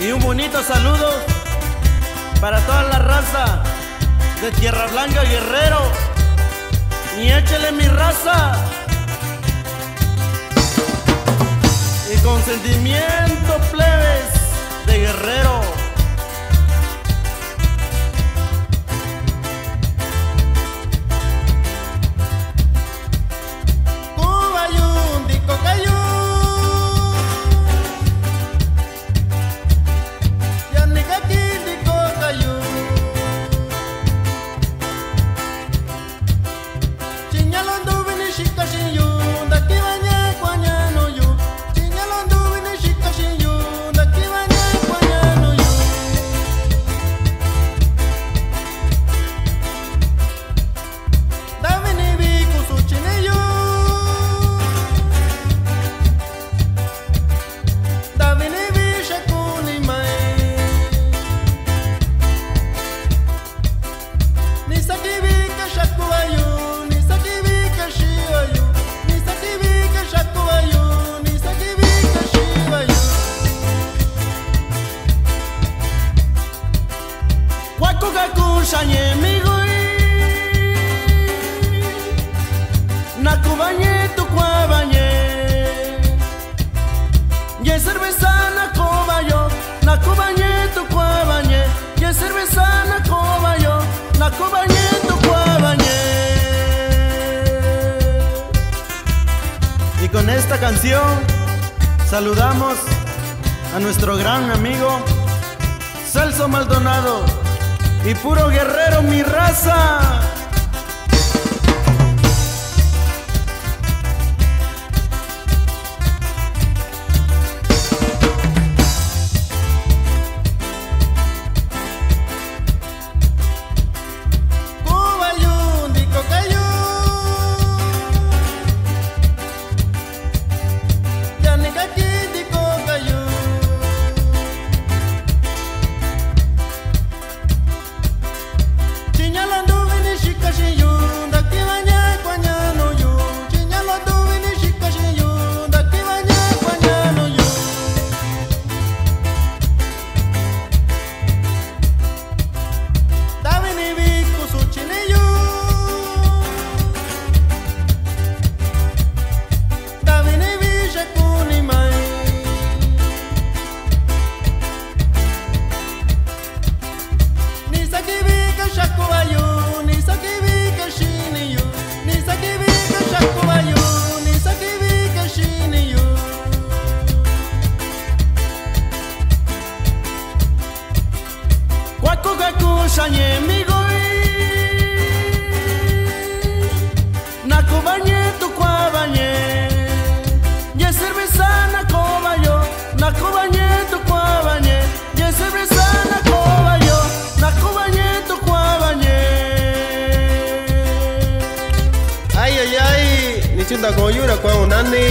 Y un bonito saludo para toda la raza de Tierra Blanca Guerrero. Y échele mi raza. Y con sentimiento plebes de guerrero. Kushanye migui nakubanye tukwabanye ye cerveza nakobayo nakubanye tukwabanye ye cerveza nakobayo nakubanye tukwabanye y con esta canción saludamos a nuestro gran amigo Celso Maldonado y puro guerrero mi raza. Ay ay ay nichunda koyura kwa unani